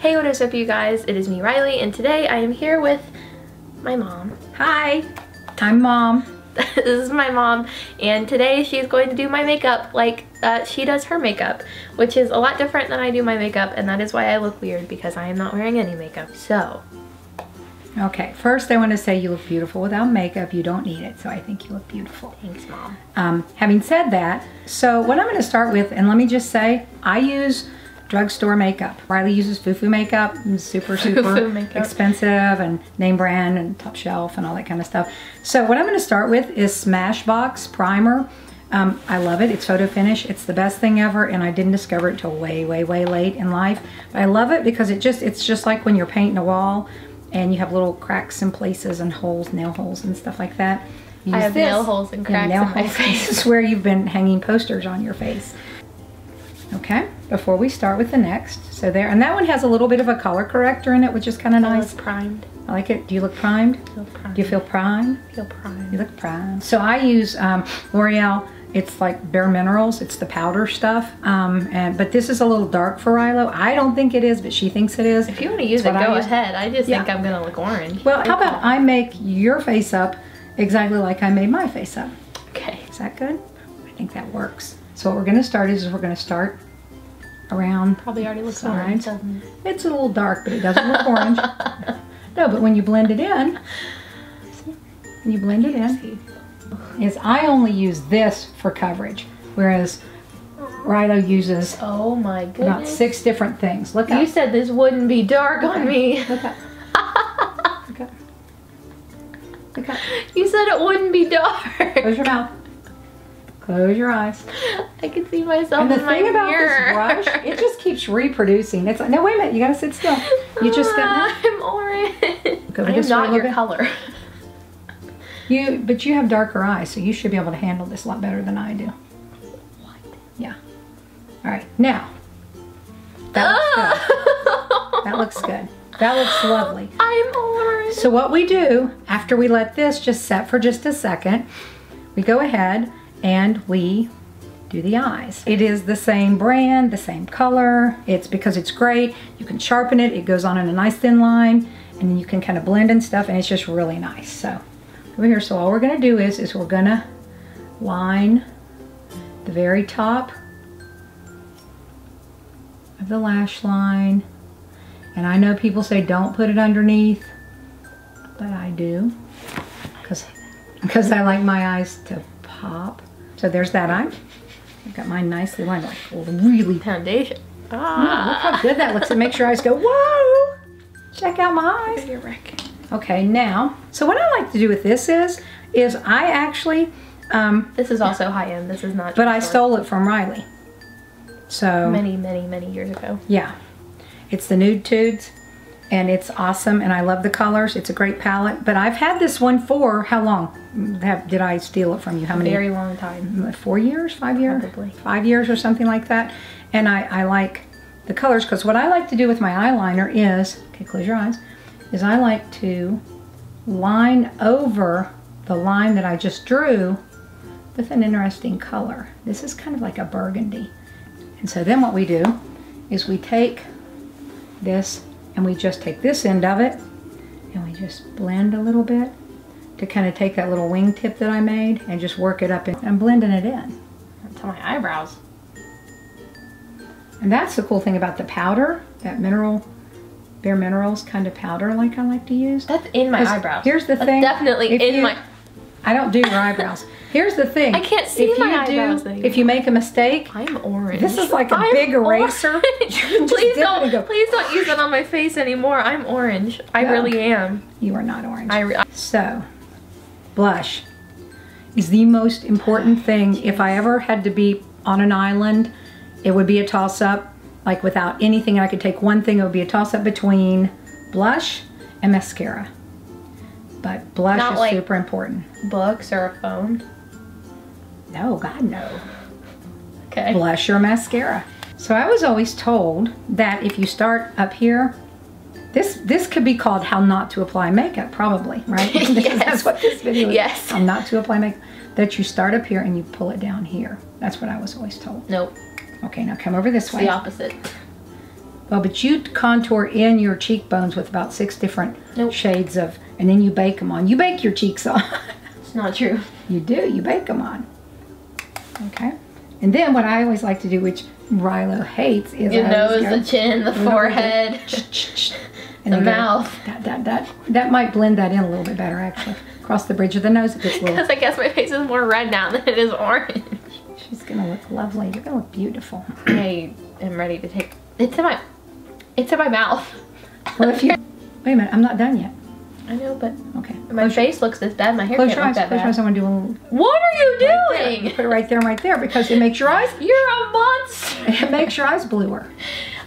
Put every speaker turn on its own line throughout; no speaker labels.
Hey, what is up you guys? It is me, Rileigh, and today I am here with my mom.
Hi, I'm mom.
this is my mom, and today she's going to do my makeup like uh, she does her makeup, which is a lot different than I do my makeup, and that is why I look weird because I am not wearing any makeup. So,
Okay, first I want to say you look beautiful without makeup. You don't need it, so I think you look beautiful.
thanks mom.
Um, having said that, so what I'm going to start with, and let me just say, I use drugstore makeup. Rileigh uses Fufu makeup, super, super
makeup.
expensive and name brand and top shelf and all that kind of stuff. So what I'm going to start with is Smashbox Primer. Um, I love it. It's photo finish. It's the best thing ever, and I didn't discover it till way, way, way late in life. But I love it because it just it's just like when you're painting a wall and you have little cracks in places and holes, nail holes and stuff like that. Use
I have
this.
nail holes and cracks
nail
in my face.
This is where you've been hanging posters on your face. Okay, before we start with the next. So there, and that one has a little bit of a color corrector in it, which is kind of nice.
look primed.
I like it. Do you look primed?
Feel primed.
Do you feel primed?
feel primed?
You look primed. So I use um, L'Oreal. It's like Bare Minerals. It's the powder stuff. Um, and but this is a little dark for Rilo. I don't think it is, but she thinks it is.
If you want to use it,
what I
go ahead. I just
Yeah.
think I'm gonna look orange.
Well, how about I make your face up exactly like I made my face up?
Okay.
Is that good? I think that works. So what we're going to start is we're going to start around.
Probably already looks orange.
It's a little dark, but it doesn't look orange. No, but when you blend it in, you blend it in, is I only use this for coverage, whereas Rilo uses
Oh my goodness about
six different things. Look
You said this wouldn't be dark on me.
Look up. Look up. Look up.
You said it wouldn't be dark.
Close your mouth. Close your eyes.
I can see myself
And the
in my
thing about
mirror.
this brush, it just keeps reproducing. It's like, no, wait a minute, you gotta sit still. You just got ah,
I'm orange.
Go
I am
this way a
not your
bit.
color.
you, but you have darker eyes, so you should be able to handle this a lot better than I do.
What?
Yeah. All right, now that looks good. Oh. That looks good. That looks lovely.
I'm orange.
So what we do after we let this just set for just a second, we go ahead and we do the eyes. It is the same brand, the same color. It's because it's great. You can sharpen it. It goes on in a nice thin line and then you can kind of blend and stuff and it's just really nice. So over here, so all we're gonna do is, is we're gonna line the very top of the lash line. And I know people say don't put it underneath, but I do because because I like my eyes to pop. So there's that eye. I've got mine nicely lined, up. really.
Foundation.
Oh, look
Ah.
how good that looks. It makes your eyes go whoa. Check out my eyes.
You're.
Okay, now, so what I like to do with this is, is I actually, um,
This is also high end. This is not.
but I stole it from Rileigh. So
many, many, many years ago.
Yeah. It's the Nude Tudes and it's awesome and I love the colors. It's a great palette. But I've had this one for how long? Have, did I steal it from you? How many?
Very long time.
Four years? Five years?
Probably.
Five years or something like that. And I, I like the colors because what I like to do with my eyeliner is, okay, close your eyes, is I like to line over the line that I just drew with an interesting color. This is kind of like a burgundy. And so then what we do is we take this and we just take this end of it and we just blend a little bit to kind of take that little wingtip that I made and just work it up and I'm blending it in.
To my eyebrows.
And that's the cool thing about the powder, that mineral, bare minerals kind of powder like I like to use.
That's in my eyebrows.
here's the
That's
thing,
Definitely in
you-
my.
I don't do your eyebrows. Here's the thing.
I can't see
if
my
you
eyebrows
do. If you make a mistake,
I'm orange.
This is like a
I'm
big eraser.
orange.
You can just
please don't.
go-
Please don't use it on my face anymore. I'm orange. I
No.
really am.
you are not orange.
I.
So, blush is the most important ah, thing. If I ever had to be on an island, it would be a toss up. Like without anything, I could take one thing, it would be a toss up between blush and mascara. But blush
Not
is
like-
super important.
books or a phone.
No, God, no.
Okay.
Blush or mascara. So I was always told that if you start up here, this this could be called how not to apply makeup, probably, right? Because
Yes.
That's what this video is.
Yes.
How not to apply makeup. That you start up here and you pull it down here. That's what I was always told.
Nope.
Okay, now come over this
It's
way.
the opposite.
Well, but you contour in your cheekbones with about six different
Nope.
shades of, and then you bake them on. You bake your cheeks on.
It's not true.
you do. You bake them on. Okay. And then what I always like to do, which Rilo hates, is
Your
I
nose,
go-
the chin, the forehead,
and
the
then go-
mouth.
That, that, that, that might blend that in a little bit better, actually. Across the bridge of the nose, it gets a little.
Because I guess my face is more red now than it is orange.
She's gonna look lovely. You're gonna look beautiful.
I am ready to take. It's in my. It's in my mouth.
Well, if you wait a minute, I'm not done yet.
I know, but
Okay.
my face looks this bad. My hair
Close
can't
your eyes.
that
Close your eyes.
bad.
I want to do a little.
What are you doing?
Put it right there, right there, because it makes your eyes.
You're a monster.
It makes your eyes bluer.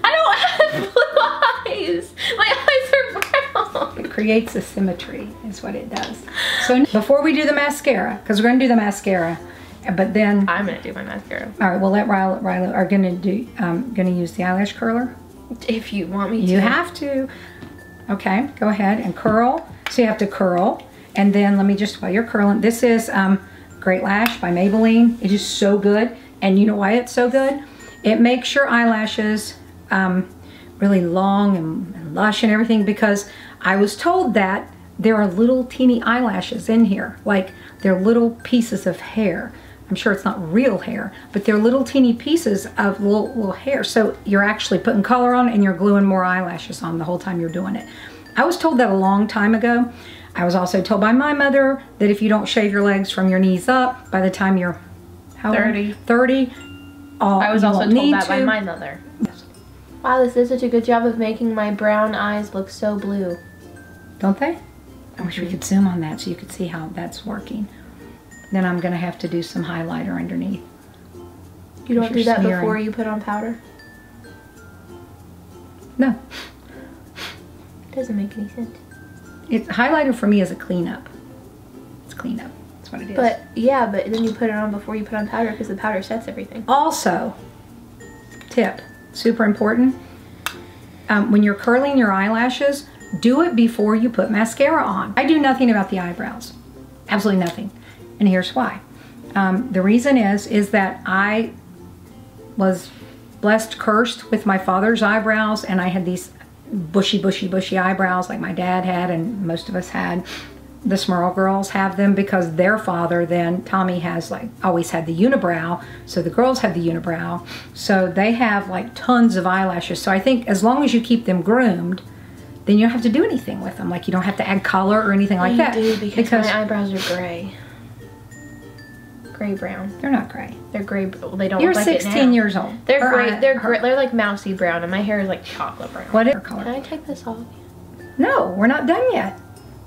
I don't have blue eyes. My eyes are brown.
It creates a symmetry, is what it does. So before we do the mascara, because we're gonna do the mascara, but then
I'm gonna do my mascara.
all right, we'll let Rilo, Rilo are gonna do. Um, gonna use the eyelash curler.
If you want me to.
You have to. Okay, go ahead and curl. So you have to curl. And then let me just, while you're curling, this is um, Great Lash by Maybelline. It is so good. And you know why it's so good? It makes your eyelashes um, really long and, and lush and everything because I was told that there are little teeny eyelashes in here. Like they're little pieces of hair. I'm sure it's not real hair, but they're little teeny pieces of little, little hair. So you're actually putting color on and you're gluing more eyelashes on the whole time you're doing it. I was told that a long time ago. I was also told by my mother that if you don't shave your legs from your knees up by the time you're how old?
30.
30, all,
I was
you
also told
need
that by my mother. Wow, this did such a good job of making my brown eyes look so blue.
Don't they? I wish we could zoom on that so you could see how that's working. Then I'm gonna have to do some highlighter underneath.
You don't do that
smearing.
before you put on powder?
No,
Doesn't make any sense.
it's highlighter for me is a cleanup. It's cleanup. That's what it is.
But yeah, but then you put it on before you put on powder because the powder sets everything.
Also, tip, super important. Um, when you're curling your eyelashes, do it before you put mascara on. I do nothing about the eyebrows, absolutely nothing, and here's why. Um, the reason is is that I was blessed, cursed with my father's eyebrows, and I had these bushy, bushy, bushy eyebrows like my dad had, and most of us had. The Smirl girls have them because their father, then Tommy, has like always had the unibrow, so the girls have the unibrow, so they have like tons of eyelashes. So I think as long as you keep them groomed, then you don't have to do anything with them. Like you don't have to add color or anything like
you
that
do because, my eyebrows are gray. Gray brown.
they're not gray.
They're gray. Well, they don't
You're
look like it
16
now.
years old.
They're
Her
gray.
eye-
They're gray. They're like mousy brown, and my hair is like chocolate brown.
What is her
Can
color?
I take this off?
No, we're not done yet.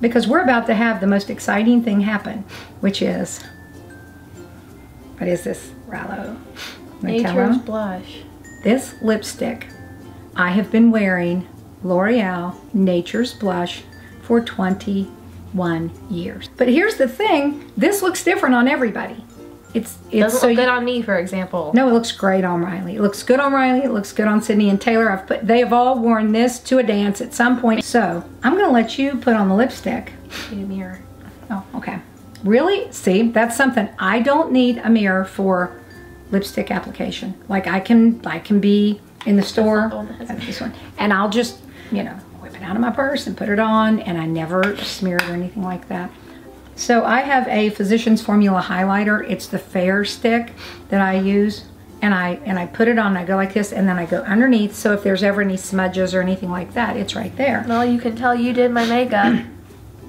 Because we're about to have the most exciting thing happen, which is what is this, Rallo?
Nature's
Nutella?
blush.
This lipstick, I have been wearing L'Oreal Nature's Blush for 21 years. But here's the thing, this looks different on everybody. It's it's
Doesn't
so
look
you-
good on me, for example.
no, it looks great on Rileigh. It looks good on Rileigh. It looks good on Sydney and Taylor. I've put they have all worn this to a dance at some point. So I'm gonna let you put on the lipstick.
Need a mirror.
Oh, okay. Really? See, that's something I don't need a mirror for lipstick application. Like I can I can be in the store.
the one that has a
That's this one. And I'll just, you know, whip it out of my purse and put it on and I never smear it or anything like that. So I have a Physicians Formula highlighter. It's the fair stick that I use. And I and I put it on, I go like this, and then I go underneath. So if there's ever any smudges or anything like that, it's right there.
Well, you can tell you did my makeup.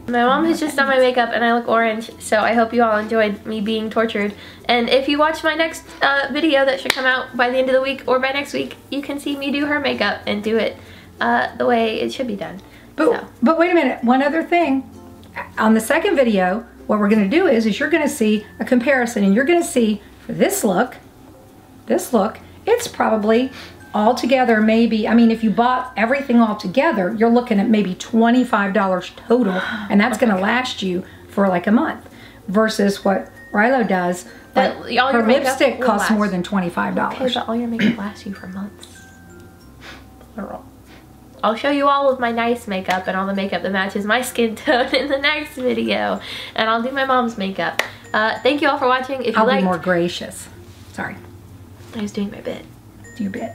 My mom has just done my makeup and I look orange, so I hope you all enjoyed me being tortured. And if you watch my next uh, video that should come out by the end of the week or by next week, you can see me do her makeup and do it uh, the way it should be done.
But,
So.
but wait a minute, one other thing. On the second video, what we're gonna do is, is you're gonna see a comparison and you're gonna see for this look, this look, it's probably all together maybe, I mean, if you bought everything all together, you're looking at maybe $25 total and that's gonna last you for like a month versus what Rilo does.
But
Like,
all
her lipstick costs
last.
more than $25.
Okay, but all your makeup lasts you for months. Plural. I'll show you all of my nice makeup and all the makeup that matches my skin tone in the next video. And I'll do my mom's makeup. Uh, thank you all for watching. If you
I'll
liked,
be more gracious. Sorry,
I was doing my bit.
do your bit.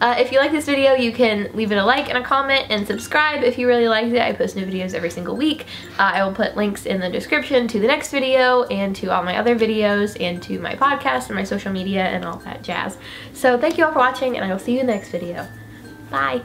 Uh, if you like this video, you can leave it a like and a comment and subscribe if you really liked it. I post new videos every single week. Uh, I will put links in the description to the next video and to all my other videos and to my podcast and my social media and all that jazz. So thank you all for watching and I will see you in the next video. Bye.